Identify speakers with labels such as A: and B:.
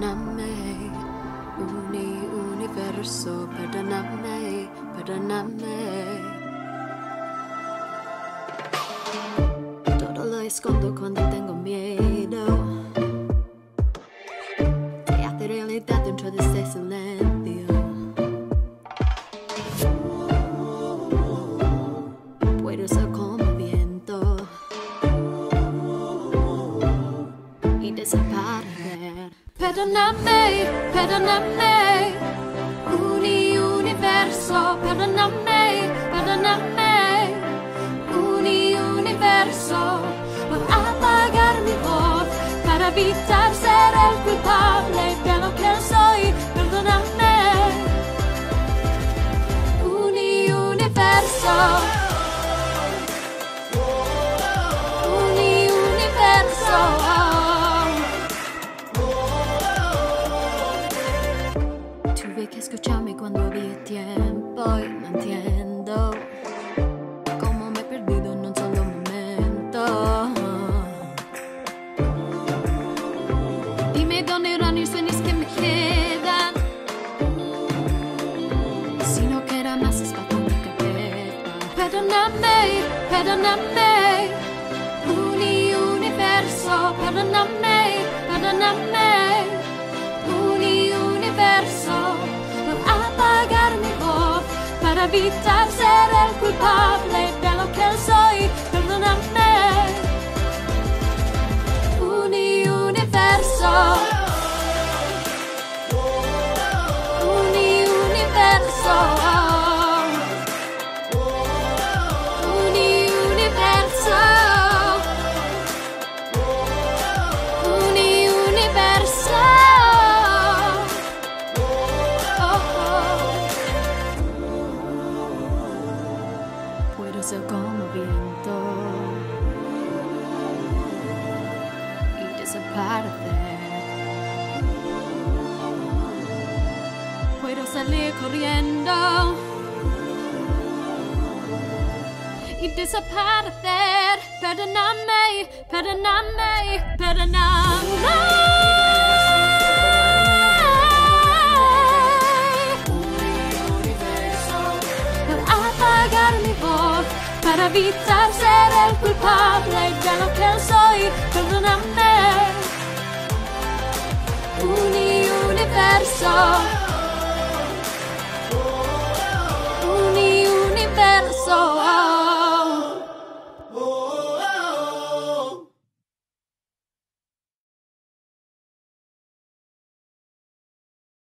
A: perdóname. Uni, universo, perdóname, perdóname. Todo lo escondo cuando tengo miedo. Desaparecer. Perdóname, perdóname, uni universo, perdóname, perdóname, uni universo, por apagar mi voz para evitar ser el culpable de lo que soy, Perdóname, perdóname. Uni universo, perdóname, perdóname. Uni universo, por apagar mi voz, para evitar ser el ser como viento y desaparecer. Puedo salir corriendo y desaparecer. Perdóname, perdóname, perdóname. Evitar ser el culpable ya no que soy, perdóname. Uni universo.